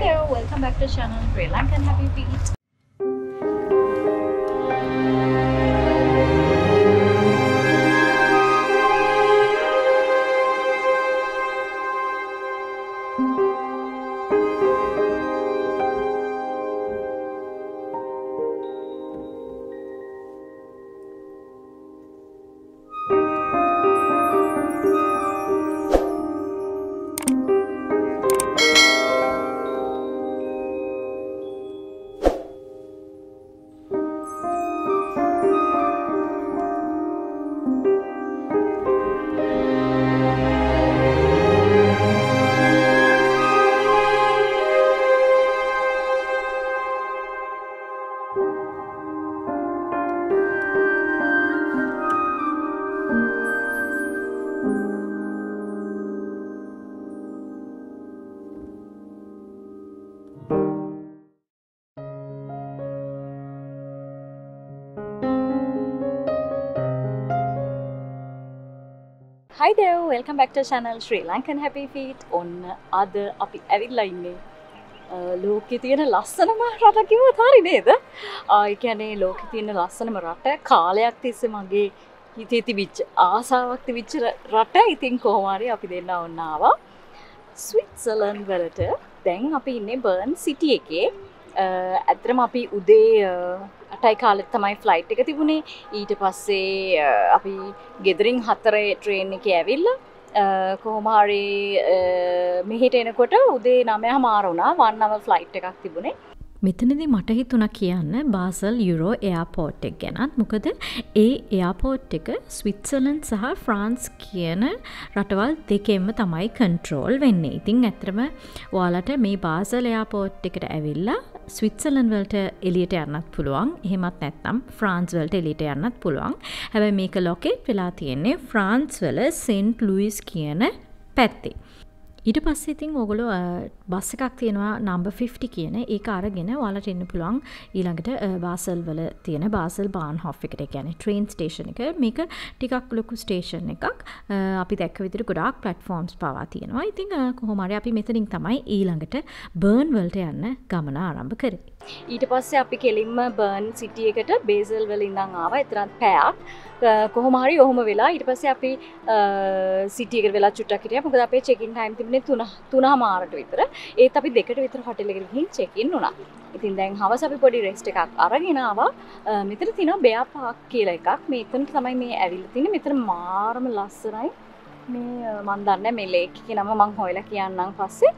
there, welcome back to channel Sri Lankan Happy Feet. Hi there, welcome back to the channel Sri Lankan Happy Feet. ඔන්න අද අපි ඇවිල්ලා ඉන්නේ ලෝකෙ තියෙන ලස්සනම රට කිව්වොත් හරි නේද? ආයි කියන්නේ ලෝකෙ තියෙන ලස්සනම රට කාලයක් තිස්සේ මගේ හිතේ තිබිච්ච ආසාවක් තිබිච්ච රට. ඉතින් කොහොම හරි අපි දෙන්න ඔන්න ආවා. ස්විට්සර්ලන්ඩ් වලට දැන් අපි ඉන්නේ බර්න් සිටි එකේ. ඇත්තටම අපි උදේ අටයි කාලෙත් තමයි ෆ්ලයිට් එක තිබුණේ ඊට පස්සේ අපි ගෙදරින් හතරේ ට්‍රේන් එක ඇවිල්ල කොහොමාරි මෙහිට එනකොට උදේ නමය හමාරුණා වන්නව ෆ්ලයිට් එකක් තිබුණේ. මෙතනදි මට හිතුණ කියන්න බාසල් යුරෝ එයාපෝට් එක් ගැනත්. මොකද ඒ එයාපෝට් එක ස්විත්සලන් සහ ෆ්‍රාන්ස් කියන රටවල් දෙකෙන්ම තමයි කන්ට්‍රෝල් වෙන්නේ. ඉතිං ඇතරම වාලට මේ බාසල් එයාපෝට් එකට ඇවිල්ලා ස්විත්සලන් වලට එලියට යන්නත් පුළුවන්. එහෙමත් නැත්නම් ෆ්‍රාන්ස් වලට එලියට යන්නත් පුළුවන්. හැබැ මේක ලොකෙට් වෙලා තියෙන්නේ ෆ්‍රාන්ස් වල සෙන්ට් ලුයිස් කියන පැත්තේ. ඊට පස්සේ ඉතින් ඕගොලො බස් එකක් තියෙනවා නම්බ 50 කියන ඒක අරගෙන ඔයාලට එන්න පුළුවන්. ඊළඟට බාසල් වල තියෙන බාසල් බාන් හොෆ් එකට කියන්නේ ට්‍රේන් ස්ටේෂන් එක. මේක ටිකක් ලොකු ස්ටේෂන් එකක්. අපි දැක්ක විදිහට ගොඩාක් ප්ලැට්ෆෝම්ස් පවා තියෙනවා. ඉතින් කොහොම හරි අපි මෙතනින් තමයි ඊළඟට බර්න් වලට යන්න ගමන ආරම්භ කරේ. ඊට පස්සේ අපි කෙලින්ම බර්න් සිටිය එකට බේසල් වල ඉඳන් ආවා. එතරම් පැයක්. කොහොමහරි ඔහොම වෙලා ඊට පස්සේ අපි සිටියකට වෙලා චුට්ටක් හිටියා. මොකද අපේ චෙකින් ටයිම් තිබුණේ 3 3 මාරට විතර. ඒත් අපි දෙකට විතර හොටෙල් එකට ගිහින් චෙකින් වුණා. ඉතින් දැන් හවස අපි පොඩි රෙස්ට් එකක් අරගෙන ආවා. මෙතන තියෙනවා බෙයා පාක් කියලා එකක්. මේතනට තමයි මේ ඇවිල්ලා තියෙන්නේ. මෙතන මාරම ලස්සනයි. මේ මන් දන්නේ මේ ලේක් එකේ නම මං හොයලා කියන්නම් පස්සේ.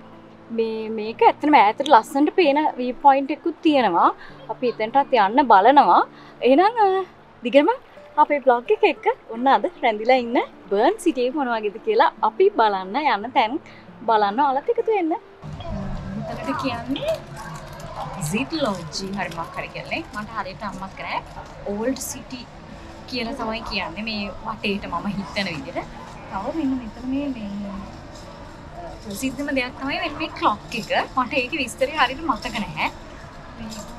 මේ මේක ඇත්තනම ඈතට ලස්සනට පේන වී පොයින්ට් එකකුත් තියෙනවා. අපි එතනටත් යන්න බලනවා. එහෙනම් දිගම අපේ බ්ලොග් එක එක්ක ඔන්න අද රැඳිලා ඉන්න බර්න් සිටියේ මොන වගේද කියලා අපි බලන්න යන්න තැන්. බලන්න ඔයාලත් එකතු වෙන්න. එතකට කියන්නේ සිට් ලෝජ්ජි හරි මොකක් හරි කියන්නේ මට හරියට අම්මා කරා ඕල්ඩ් සිටි කියලා තමයි කියන්නේ මේ වටේට මම හිතන විදිහට. තව මෙන්න මෙතන මේ මේ ප්‍රසිද්ධම දෙයක් තමයි මෙන්න මේ ක්ලොක් එක. මට ඒකේ විස්තරය හරියට මතක නැහැ.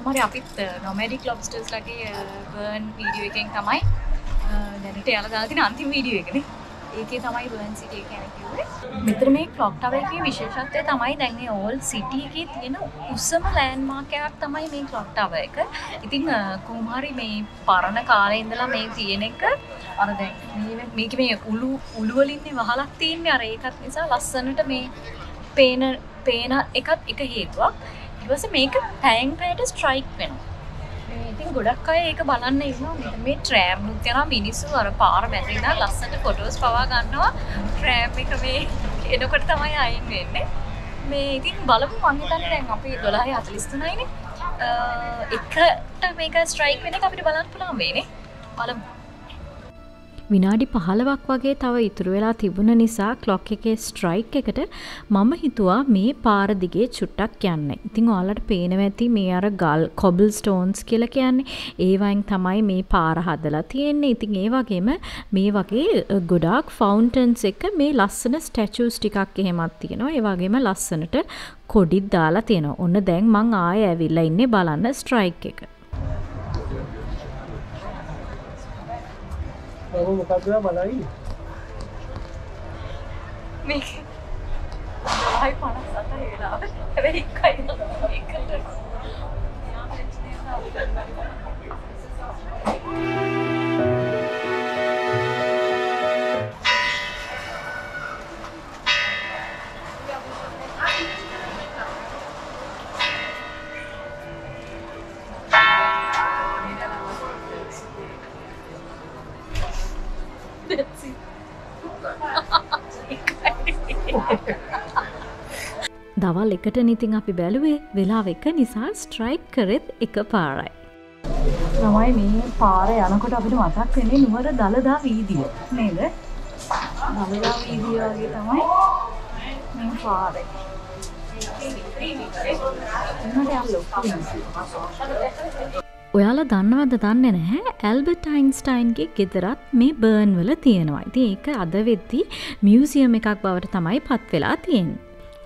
මරි අපිත් නොමඩික් ලොබ්ස්ටර්ස් ලගේ බර්න් වීඩියෝ එකෙන් තමයි දැනට යලදාතින අන්තිම වීඩියෝ එකන ඒකේ තමයි බර්න් සිටිය කියන කිව්වේ මෙතර මේ ක්ලොක් ටවර් එකේ විශේෂත්වය තමයි දැන් මේ ඕල් සිටි එකේ තියෙන උසම ලෑන්ඩ්මාර්ක් එකක් තමයි මේ ක්ලොක් ටවර් එක. ඉතින් කොහොම හරි මේ පරණ කාලේ ඉඳලා මේ තියෙන එක අර දැන් මේක මේ උළු උළු වලින්නේ වහලක් තියෙන්නේ අර ඒකත් නිසා ලස්සනට මේ පේන පේන එකත් එක හේතුවක්. ඊපස්සේ මේක පැයෙන් පැයට ස්ට්‍රයික් වෙනවා. ඉතින් ගොඩක් අය ඒක බලන්න ඉන්නවා මෙතන මේ ට්‍රෑම් නුත් යනවා මිනිස්සු අර පාර මැද ඉඳන් ලස්සනට ෆොටෝස් පවා ගන්නවා ට්‍රෑම් එක මේ එනකොට තමයි අයින් වෙන්නේ. මේ ඉතින් බලමු මං හිතන්නේ දැන් අපි 12:43 නේ. එකට මේක ස්ට්‍රයික් වෙන එක අපිට බලන්න පුළුවන් වෙන්නේ. බලමු. විනාඩි පහලවක් වගේ තව ඉතුරු වෙලා තිබුණ නිසා කලොක් එකේ ස්ට්‍රයික් එකට මම හිතුවා මේ පාර දිගේ චුට්ටක් යන්න. ඉතින් ඔයාලට පේනවා ඇති මේ අර ගල් කොබල් ස්ටෝන්ස් කියලා කියන්නේ ඒවයින් තමයි මේ පාර හදලා තියෙන්නේ. ඉතින් ඒ වගේම මේ වගේ ගොඩාක් ෆවුන්ටන්ස් එක මේ ලස්සන ස්ටැචුස් ටිකක් එහෙමත් තියෙනවා. ඒ වගේම ලස්සනට කොඩිත් දාලා තියෙනවා. ඔන්න දැන් මං ආයෙ ඇවිල්ලා ඉන්නේ බලන්න ස්ට්‍රයික් එක. මම මොකක්ද බලයි මේක 10 57 වෙලාව හැබැයි කයි එකට දවල් එකට නිතින් අපි බැලුවේ වෙලාව එක නිසා ස්ට්‍රයික් කරෙත් එක පාරයි. තමයි මේ පාර යනකොට අපිට මතක් වෙන්නේ නුවර දළදා වීදිය නේද? දළදා වීදිය වගේ තමයි මේ පාර. ඔයාලා දන්නවද දන්න නැහැ ඇල්බර්ට අයින්ස්ටයින්ගේ ගෙදරත් මේ බර්න් වල තියෙනවා ඉති ඒක අද වෙද්දි මියසියම් එකක් බවට තමයි පත් වෙලා තියෙන්.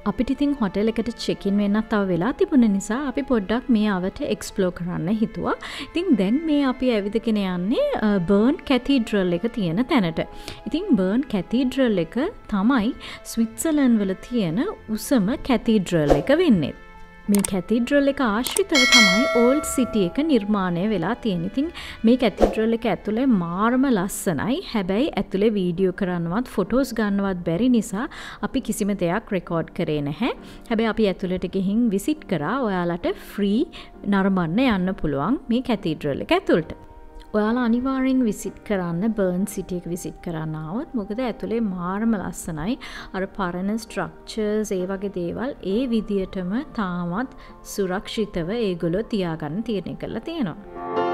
අපිට ඉතින් හොටල් එකට චෙකින් වෙන්නත් තව වෙලා තිබුණ නිසා අපි පොඩ්ඩක් මේ අවට එක්ස්පලෝ කරන්න හිතුවා. ඉතින් දැන් මේ අපි ඇවිදගෙන යන්නේ බර්න් කැතිඩ්‍රල් එක තියෙන තැනට. ඉතින් බර්න් කැතිඩ්‍රල් එක තමයි ස්විත්සලන් වල තියෙන උසම කැතිඩ්‍රල් එක වෙන්නෙත් මේ කැතිඩ්‍රල් එක ආශ්‍රිතව තමයි ඕල්ඩ් සිටිය එක නිර්මාණය වෙලා තියෙන. ඉතින් මේ කැතිඩ්‍රල් එක ඇතුළේ මාර්ම ලස්සනයි. හැබැයි ඇතුළේ වීඩියෝ කරන්නවත් ෆොටෝස් ගන්නවත් බැරි නිසා අපි කිසිම දෙයක් රෙකෝඩ් කරේ නැහැ. හැබැ අපි ඇතුළට ගෙහින් විසිට් කරා. ඔයාලට ෆ්‍රී නරමන්න යන්න පුළුවන් මේ කැතිඩ්‍රල් එක ඇතුළට ඔයාලා අනිවාරෙන් විසිට් කරන්න බර්න් සිටියක විසිට් කරන්නාවත් මොකද ඇතුළේ මාර්ම ලස්සනයි අර පරණ ස්ට්‍රක්චර්ස් ඒ වගේ දේවල් ඒ විදියටම තාමත් සුරක්ෂිතව ඒගොලො තියාගන්න තීරණය කරලා තියෙනවා.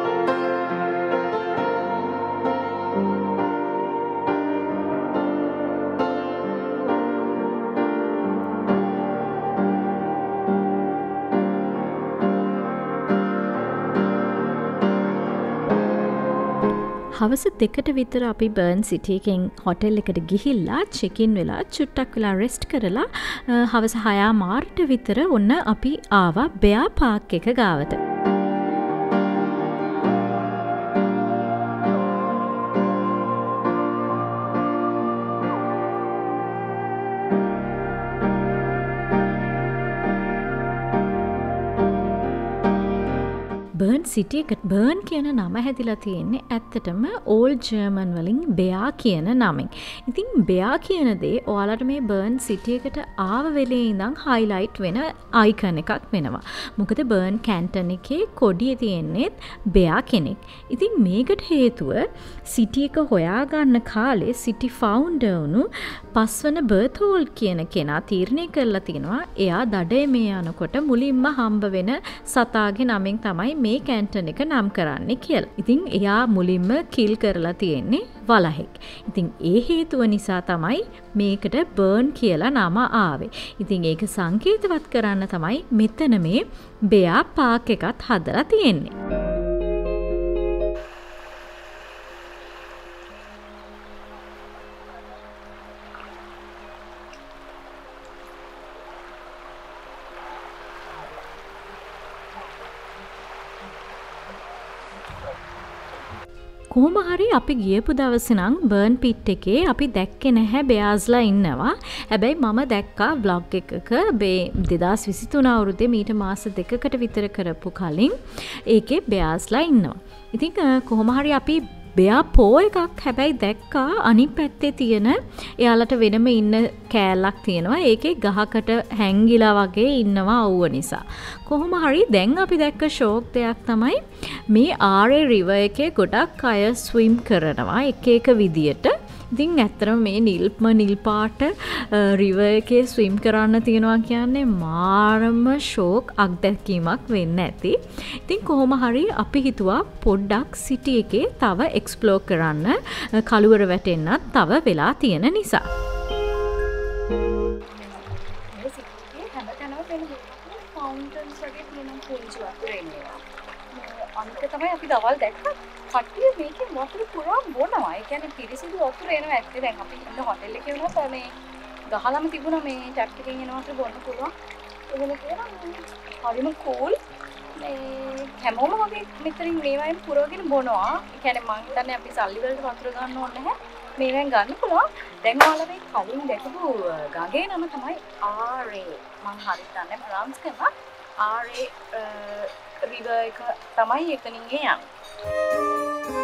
හවස දෙකට විතර අපි බර්න් සිටියකෙන් හොටෙල් එකට ගිහිල්ලා චෙකින් වෙලා චුට්ටක් වෙලා රෙස්ට් කරලා හවස හයා මාර්ට විතර ඔන්න අපි ආවා බෙයා පාක් එක ගාවට. බර්න් සිටියකට බර්න් කියන නම හැදිලා තියෙන්නේ ඇත්තටම ඕල් ජර්මන් වලින් බෙයා කියන නමින්. ඉතින් බෙයා කියන දේ ඔයාලට මේ බර්න් සිටියකට ආව වෙලේ ඉඳං හයිලයිට් වෙන අයිකන එකක් වෙනවා. මොකද බර්න් කැන්ටන එකේ කොඩිය තියෙන්නේත් බෙයා කෙනෙක්. ඉතින් මේකට හේතුව සිටියක හොයාගන්න කාලේ සිටි ෆවුන්ඩවුණු පස්වන බර්තෝල් කියන කෙනා තීරණය කරලා තියෙනවා එයා දඩේ මේ යනකොට මුලින්ම හම්බ වෙන සතාගේ නමින් තමයි මේ කැන්ටන එක නම් කරන්න කියල්. ඉතිං එයා මුලින්ම කිල් කරලා තියෙන්නේ වලහෙක්. ඉතිං ඒ හේතුව නිසා තමයි මේකට බර්න් කියලා නම ආවේ. ඉතිං ඒක සංකේතවත් කරන්න තමයි මෙතන මේ බෙයා පාක් එකත් හදලා තියෙන්නේ. කොහොම හරි අපි ගියපු දවසනම් බර්න් පිට් එකේ අපි දැක්කෙ නැහැ බෙයාස්ලා ඉන්නවා හැබැයි මම දැක්කා බ්ලොග් එකක බේ දෙදස් විසිතුන අවුරුදේ මීට මාස දෙකකට විතර කරපු කලින් ඒකේ බෙයාස්ලා ඉන්නවා. ඉතින් කොහොමහරි අපි බෙයා පෝ එකක්. හැබැයි දැක්කා අනි පැත්තේ තියෙන එයාලට වෙනම ඉන්න කෑල්ලක් තියෙනවා. ඒකේ ගහකට හැංගිලා වගේ ඉන්නවා ඔව්ව නිසා. කොහොම හරි දැන් අපි දැක්ක ශෝක් දෙයක් තමයි මේ ආරේ රිව එකේ ගොඩක් අය ස්විම් කරනවා. එක එක විදියට ඉතින් ඇත්තරම මේ නිල්පම නිල්පාට රිව එකේ ස්විම් කරන්න තියෙනවා කියන්නේ මාරම ෂෝක් අක්දැකීමක් වෙන්න ඇති. ඉතින් කොහොම හරි අපි හිතුවා පොඩ්ඩක් සිටි එකේ තව එක්ස්පලෝ කරන්න කළුවර වැටෙන්න්නත් තව වෙලා තියෙන නිසා. අනික තමයි අපි දවල් දැක්ක කට්ටිය මේකෙන් වතුර පුරා බොනවා. ඒ කියන්නේ පිරිසිදු වතුර එනවා ඇත්තේ දැන් අපි ඉන්න හොටෙල් එකේ වුණත් මේ ගහලම තිබුණා මේ ටැප් එකෙන් එන වතුර බොන්න පුළුවන්. ඒගොල්ලෝ කියනවා හරිම කූල්. මේ හැමෝම වගේ මෙතනින් මේවායින් පුරවගෙන බොනවා. ඒ කියන්නේ මං හිතන්නේ අපි සල්ලි වලට වතුර ගන්න ඕනේ නැහැ. මේවෙන් ගන්න පුළුවන් දැන් ඔයාලා මේ කලින් දැකපු අ, ගඟේ නම තමයි ආරේ මං හරියට දන්නේ ප්‍රොනවුන්ස් කරනවා ආරේ රිවර් එක තමයි එතනින් යන්නේ ඔයාලා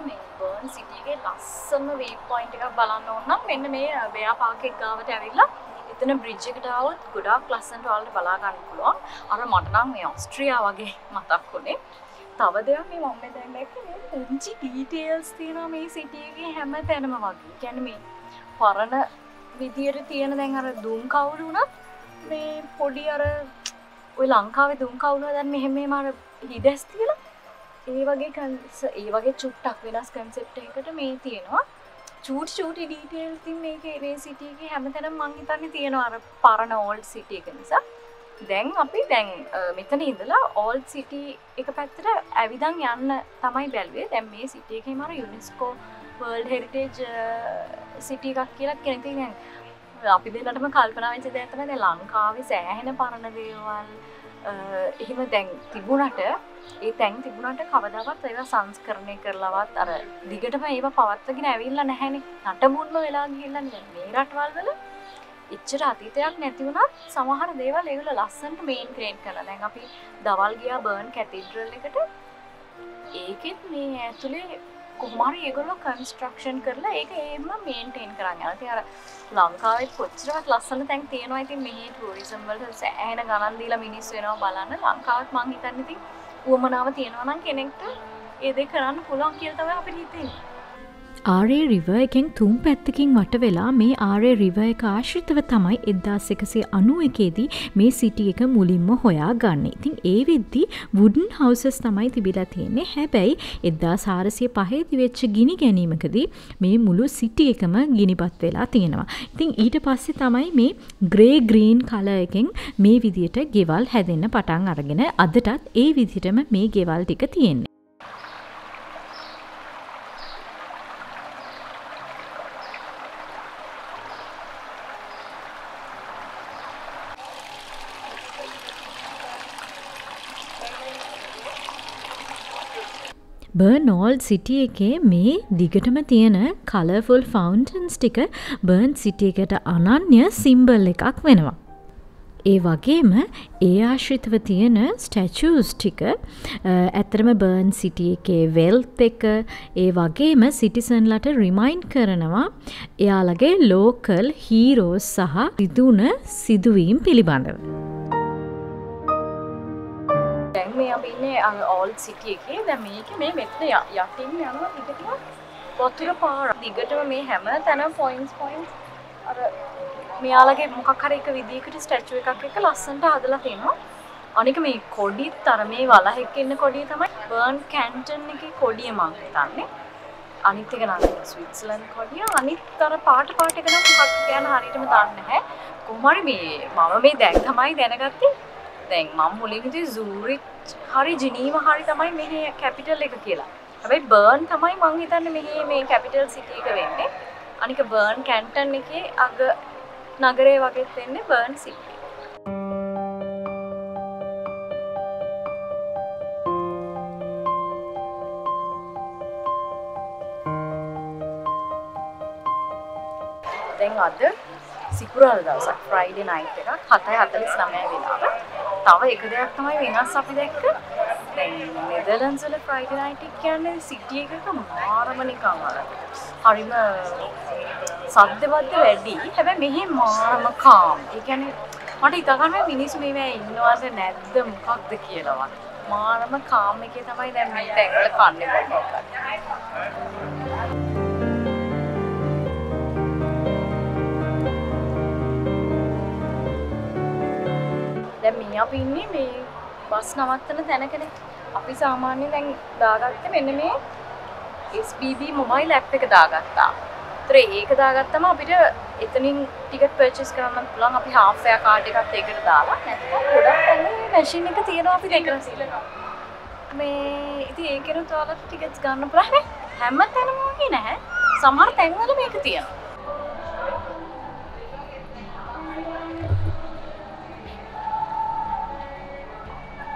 මේ බර්න් සිටියගේ ලස්සම වේ පොයින්ට් එකක් බලන්න ඕන නම් මෙන්න මේ uh, වෙයා පාක් එක ගාවට ඇවිල්ලා එතන බ්‍රිජ් එකට આવොත් ගොඩාක් ලස්සනට ඔයාලට බලා ගන්න පුළුවන්. අර මට නම් මේ ඕස්ට්‍රියා වගේ මතක් වුණේ. තව දෙයක් මේ මම දැන් දැක්කේ මේ පුංචි ඩීටේල්ස් තියෙනවා මේ සිටි එකේ හැම තැනම වගේ. කියන්නේ මේ පරණ විදියට තියෙන දැන් අර දුම් කවුරු වුණත් මේ පොඩි අර ඔය ලංකාවේ දුම් කවුරුව දැන් මෙහෙම මෙහෙම අර හිදැස් තියලා ඒ වගේ කන්ස ඒ වගේ චුට්ටක් වෙනස් කන්සෙප්ට එකට මේ තියෙනවා චූට් චූටි ඩීටේල් තින් මේක මේ සිටියගේ හැමතැනම් මං හිතන්නේ තියෙනවා අර පරණ ඕල්ඩ් සිටි එක නිසා දැන් අපි දැන් අ, මෙතන ඉඳලා ඕල්ඩ් සිටි එක පැත්තට ඇවිදන් යන්න තමයි බැලුවේ. දැන් මේ සිටි එකේ මර යුනෙස්කෝ වර්ල්ඩ් හෙරිටේජ් සිටි එකක් කියලා කියන ඉතින් දැන් අපි දෙන්නටම කල්පනා වෙච්ච දෙයක් තමයි දැන් ලංකාවේ සෑහෙන පරණ දේවල්. අ, එහෙම දැන් තිබුණට ඒ තැන් තිබුණට කවදාවත් ඒවා සංස්කරණය කරලවත් අර දිගටම ඒවා පවත්වගෙන ඇවිල්ලා නැහැනේ නටමුන්ම වෙලා ගිහිල්ලා නෑ. මේ රටවල් වල එච්චර අතීතයක් නැති වුණත් සමහර දේවල් ඒගොල්ලෝ ලස්සනට මේන්ටේන් කරලා දැන් අපි දවල් ගියා බර්න් කැතිඩ්‍රල් එකට ඒකෙත් මේ ඇතුලේ කොහොමහරි ඒගොල්ලෝ කන්ස්ට්‍රක්ෂන් කරලා ඒක ඒම මේන්ටේන් කරන්න යනවා. ඉතින් අර ලංකාවෙත් කොච්චරවත් ලස්සන තැන් තියෙනවා. ඉතින් මෙහි ටූරිසම් වලට සෑහෙන ගණන් දීලා මිනිස්සු එනවා බලන්න. ලංකාවත් මං හිතන්නේ ඉතින් උවමනාව තියෙනවා නම් කෙනෙක්ට ඒ දේ කරන්න පුළුවන් කියලා තමයි අපිට හිතෙන්නේ. ආරේ රිව එකෙන් තුම් පැත්තකින් වට වෙලා මේ ආරේ රිව එක ආශ්‍රිතව තමයි එද්දාස් එකසේ අනු එකේදී මේ සිටි එක මුලින්ම හොයා ගන්න. ඉතින් ඒ වෙද්දි වුඩන් හවසස් තමයි තිබිලා තියෙන්නේ හැබැයි එද්දා සාරසිය පහේදි වෙච්ච ගිනි ගැනීමකදී මේ මුළු සිටි එකම ගිනිපත් වෙලා තියෙනවා. ඉතින් ඊට පස්සේ තමයි මේ ග්‍රේ ග්‍රීන් කල එකෙන් මේ විදියට ගෙවල් හැදෙන්න පටන් අරගෙන අදටත් ඒ විදිටම මේ ගෙවල් ටික තියෙන්නේ. බර්නෝල්ඩ් සිටිය එකේ මේ දිගටම තියෙන කලෆුල් ෆවන්ටන්ස් ටික බර්න් සිටිය එකට අනන්‍ය සිම්බල් එකක් වෙනවා. ඒ වගේම ඒ ආශ්‍රිතව තියෙන ස්ටැචස් ටික ඇතරම බර්න් සිටිය එකේ වෙල්ත් එක ඒ වගේම සිටිසන්ලට රිමයින්් කරනවා එයාලගේ ලෝකල් හීරෝස් සහ සිදුන සිදුවීම් පිළිබඳව. දැන් මේ අපි ඉන්නේ අර ඕල්ඩ් සිටි එකේ. දැන් මේක මේ මෙතන ය- යටින් යනවා දිගටම වතුර පාර. දිගටම මේ හැම තැනම පොයින්ට්ස් පොයින්ට්ස් අර මෙයාලගේ මොකක් හරි එක විදියකට ස්ටැචු එකක් එක ලස්සනට හදලා තියෙනවා. අනික මේ කොඩිත් අර මේ වලහෙක් ඉන්න කොඩිය තමයි බර්න් කැන්ටන් එකේ කොඩිය මං හිතන්නේ. අනිත් එක නම් ස්විට්සර්ලන්ඩ් කොඩිය. අනිත් අර පාට පාට එක නම් මොකක්ද කියන හරියටම දන්නේ නැහැ. කොහොම හරි මේ මම මේ දැන් තමයි දැනගත්තේ. දැන් මම මුලින් හිතුවේ සූරිච් හරි ජිනීව හරි තමයි මෙහි කැපිටල් එක කියලා. හැබැයි බර්න් තමයි මං හිතන්නේ මෙහි මේ කැපිටල් සිටි එක වෙන්නේ. අනික බර්න් කැන්ටන් එකේ අග නගරේ වගේ වෙන්නේ බර්න් සිටි. දැන් අද සිකුරාද දවසක් ෆ්‍රයිඩේ නයිට් එකක් 7:49 වෙලාව. තව එක දෙයක් තමයි වෙනස් අපි දැක්ක. දැන් නෙදර්ලන්ඩ්ස් වල ෆ්‍රයිඩේ නයිට් එක කියන්නේ සිටි එකක මාරම නිකන් අර හරිම සද්දවද්ද වැඩි. හැබැයි මෙහි මාරම කාම්. ඒ කියන්නේ මට හිතා ගන්න බැහැ මිනිස්සු මේවා ඉන්නවද නැද්ද මොකක්ද කියලාවත්. මාරම කාම් එකේ තමයි දැන් මේ තැන්වල කන්නේ දැන් මේ අපි ඉන්නේ මේ බස් නවත්තන තැනකනේ. අපි සාමාන්‍යයෙන් දැන් දාගත්තේ මෙන්න මේ SBB මොබයිල් ඇප් එක දාගත්තා. ඒතර ඒක දාගත්තම අපිට එතනින් ටිකට් පර්චේස් කරන්න පුළුවන්. අපි half fare card එකත් ඒකට දාලා නැත්නම් ගොඩක් තැන් මැෂින් එක තියෙනවා අපි දෙකට මේ ඉතින් ඒකෙනුත් ඔයාලට ටිකට්ස් ගන්න පුළුවන්. හැම තැනම වගේ නැහැ. සමහර තැන්වල මේක තියෙනවා.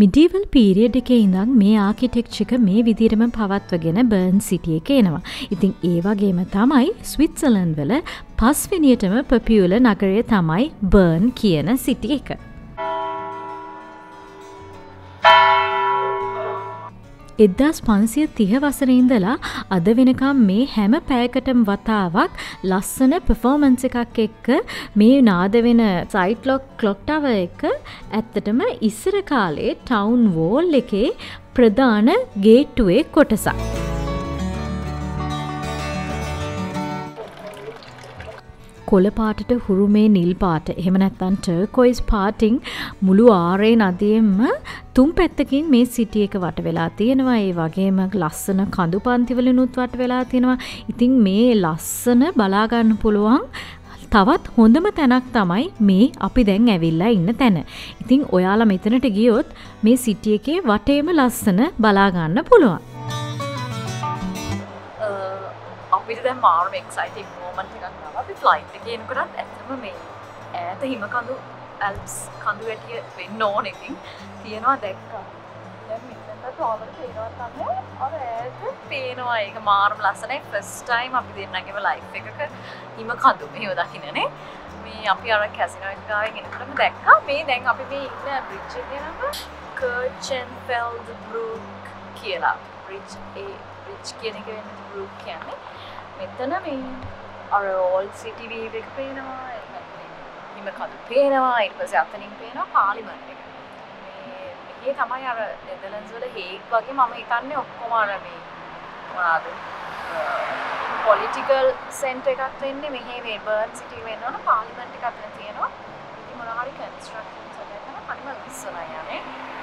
මිඩීවල් පීරියඩ් එකේ ඉඳං මේ ආකිටෙක්්චික මේ විදිරම පවත්වගෙන බර්න් සිටිය එක එනවා. ඉතිං ඒ වගේම තමයි ස්විත්සලන් වල පස්විනියටම පපියුල නගරය තමයි බර්න් කියන සිටි එක. එද්දාස් පන්සිය තිහ වසරඉඳලා අද වෙනකම් මේ හැම පෑකටම් වතාවක් ලස්සන පෆෝමන්ස එකක් එක්ක මේ නාද වෙන සයිට්ලොක් කලොක්ටව එක ඇත්තටම ඉස්සර කාලේ ටවුන් වෝල් එකේ ප්‍රධාන ගේට්ටුවේ කොටසක්. කොළ පාටට හුරුමේ නිල් පාට එහෙම නැත්තන් ටර්කොයිස් පාටිං මුළු ආරේ නදියෙන්ම තුම් පැත්තකින් මේ සිටිය එක වට වෙලා තියෙනවා ඒ වගේම ලස්සන කඳු පන්තිවලිනුත් වට වෙලා තියෙනවා ඉතින් මේ ලස්සන බලාගන්න පුළුවන් තවත් හොඳම තැනක් තමයි මේ අපි දැන් ඇවිල්ලා ඉන්න තැන. ඉතිං ඔයාලා මෙතනට ගියොත් මේ සිටිය එකේ වටේම ලස්සන බලාගන්න පුළුවන්. අපිට දැන් මාර්ම එක්සයිටික් මෝමන්ට් එකක් තමයි අපි ෆ්ලයිට් එකේ එනකොටත් ඇත්තම මේ ඈත හිම කඳු ඇල්ප්ස් කඳු වැටිය වෙන්න ඕන ඉතින්. තියෙනවා දැක්කා. දැන් මෙතනට ඕවර පේනවා තමයි. අර ඈත පේනවා. ඒක මාර්ම ලස්සනයි. ෆස්ට් ටයිම් අපි දෙන්නගේම ලයිෆ් එකක හිම කඳු. මෙහෙම දකින්නනේ. මේ අපි අර කැසිනෝ එක ගාවෙන් එනකොටම දැක්කා. මේ දැන් අපි මේ ඉන්න බ්‍රිජ් එකේ නම කර්චන්ෆෙල්ඩ් බ්‍රූක් කියලා. බ්‍රිජ් ඒ බ්‍රිජ් කියන එක වෙන්නේ බ්‍රූක් කියන්නේ. මෙතන මේ අර ඕල් සිටි වීව එක පේනවා හිම කඳු පේනවා ඊට පස්සේ අතනින් පේනවා පාර්ලිමන්ට් එක. මේ මෙහේ තමයි අර නෙදර්ලන්ඩ්ස් වල හේග් වගේ මම හිතන්නේ ඔක්කොම අර මේ මොනවාද පොලිටිකල් සෙන්ටර් එකක් වෙන්නේ මෙහේ මේ බර්න් සිටි වෙන්න ඕන පාර්ලිමන්ට් එකක් අතන තියෙනවා. ඉතින් මොනවා හරි කන්ස්ට්‍රක්ෂන්ස් වල කරන හරිම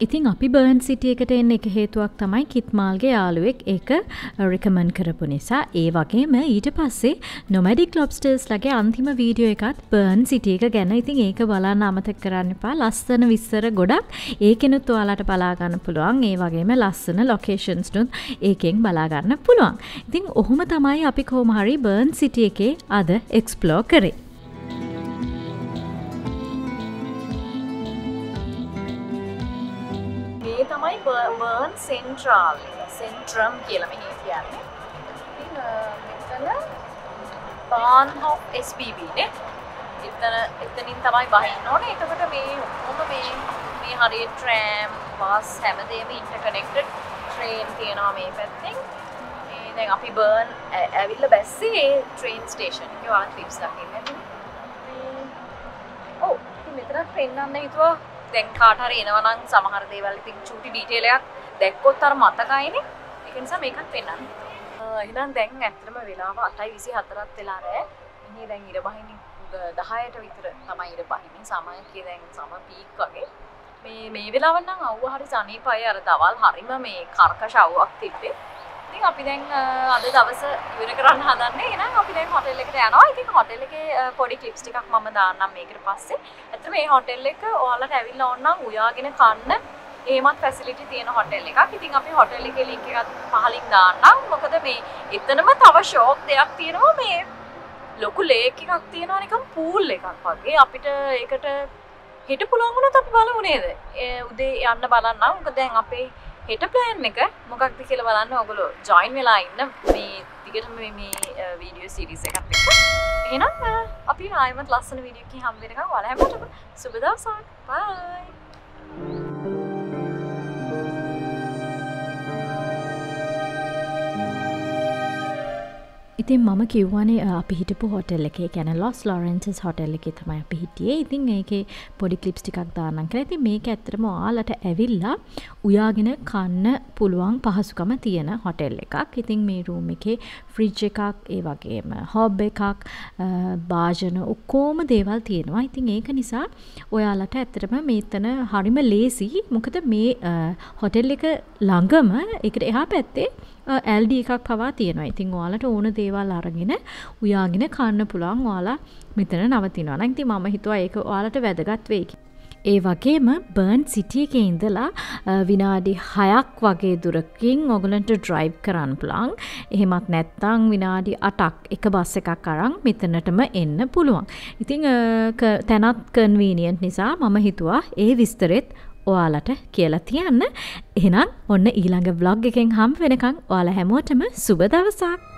ලස්සනයි යන්නේ ඉතින් අපි බර්න් සිටිය එකට එන්න එක හේතුවක් තමයි කිත්මාල්ගේ යාළුවෙක් ඒක රිකමන් කරපු නිසා. ඒ වගේම ඊට පස්සේ නොමඩික් ලොබ්ස්ටර්ස් ලගේ අන්තිම වීඩියෝ එකත් බර්න් සිටිය එක ගැන. ඉතින් ඒක බලන්න අමතක කරන්න එපා. ලස්සන විස්සර ගොඩක්. ඒකෙනුත් ඔයාලට බලාගන්න පුළුවන්. ඒ වගේම ලස්සන ලොකේෂන්ස්නුත් ඒකෙන් බලාගන්න පුළුවන්. ඉතින් ඔහොම තමයි අපි කෝමහරි බර්න් සිටිය එකේ අද එක්ස්පලෝ කරේ. බර්න් සෙන්ට්‍රාල් සෙන්ට්‍රම් කියල මෙහේ කියන්නේ. මෙතන පාන් හෝ ස්බබනේ එතන එතනින් තමයි බහින්න ඕන. එතකට මේ ඔක්කොම මේ මේ හරිය ට්‍රෑම් බස් හැමදේම ඉන්ටකනෙක්ටඩ් ට්‍රේන් තියෙනවා මේ පැත්තිෙන්. දැන් අපි බර්න් ඇවිල්ල බැස්සේ ට්‍රේන් ස්ටේෂන් එක වා ලිප්ස් දකින්න. ඕ මෙතන පෙන්න්න හිතුවා දැන් කාටර එනවනම් සමහර දේවල් ඉතින් චූටි ඩීටේලයක් දැක්කොත් අර මතකයිනේ ඒක නිසා මේකත් පෙන්වන්න. එහෙනම් දැන් ඇත්තටම වෙලාව 8:24ක් වෙලා රෑ. මෙහි දැන් ඉර බහින්නේ 10ට විතර තමයි ඉර බහින්නේ. සමහර දැන් සම පීක් වගේ. මේ මේ වෙලාව නම් අවුව හරි සනීපයි අර දවල් හරිම මේ කර්කශ අවුවක් තිබ්බේ. ඉතින් අපි දැන් අද දවස ඉවර කරන්න හදන්නේ. එහෙනම් අපි දැන් හොටෙල් එකට යනවා. ඉතින් හොටෙල් එකේ පොඩි ක්ලිප්ස් ටිකක් මම දාන්නම් මේකට පස්සේ. ඇත්තට මේ හොටෙල් එක ඔයාලට ඇවිල්ලා ඕනනම් උයාගෙන කන්න ඒමත් ෆැසිලිටි තියෙන හොටෙල් එකක්. ඉතින් අපි හොටෙල් එකේ ලින්ක් එකත් පහලින් දාන්නම්. මොකද මේ එතනම තව ෂෝප් දෙයක් තියෙනවා මේ ලොකු ලේක් එකක් තියෙනවා නිකන් පූල් එකක් වගේ. අපිට ඒකට හිට පුළුවන් වුණොත් අපි බලමු නේද? උදේ යන්න බලන්න. මොකද දැන් අපේ හෙට ප්ලෑන් එක. මොකක්ද කියලා බලන්න ඔයගොල්ලෝ ජොයින් වෙලා ඉන්න මේ දිගටම මේ වීඩියෝ සීරීස් එකත් එක්ක. එහෙනම් අපි ආයෙමත් ලස්සන වීඩියෝ එකකින් හම්බ වෙනකම් ඔයාලා ඉතින් මම කිව්වනේ අපි හිටපු හොටල් එකේ කැන ලොස් ලෝරෙන්න්සස් හොටල් එක තමයි අපි හිටියේ. ඉතින් ඒකේ පොඩි කලිප්ස් ටිකක් දානන් කර ඇති මේක ඇත්තරම ආලට ඇවිල්ලා උයාගෙන කන්න පුළුවන් පහසුකම තියෙන හොටෙල් එකක්. ඉතින් මේ රූම් එකේ ෆ්‍රිජ් එකක් ඒ වගේම හොබ් එකක් භාජන ඔක්කෝම දේවල් තියෙනවා. ඉතින් ඒක නිසා ඔයාලට ඇත්තරම මේතන හරිම ලේසි මොකද මේ හොටෙල් එක ළඟම එකට එහා පැත්තේ ඇල්ඩ එකක් පවා තියෙනවා. ඉතින් ඔයාලට ඕන දේවල් අරගෙන උයාගෙන කන්න පුළුවන්. ඔයාලා මෙතන නවතිනවා. නම් ඉතින් මම හිතුවා ඒක ඔයාලට වැදගත් වෙයි ඒ වගේම බර්න් සිටිය එක ඉඳලා විනාඩි හයක් වගේ දුරකින් ඔගලන්ට ඩ්‍රයිව් කරන්න පුළන් එහෙමත් නැත්තං විනාඩි අටක් එක බස් එකක් අරං මෙතනටම එන්න පුළුවන්. ඉතිං තැනත් කන්වීනියන්ට් නිසා මම හිතුවා ඒ විස්තරෙත් ඔයාලට කියලා තියන්න. එහෙනම් ඔන්න ඊළඟ බ්ලොග් එකෙන් හම් වෙනකං ඔයාල හැමෝටම සුබ දවසක්.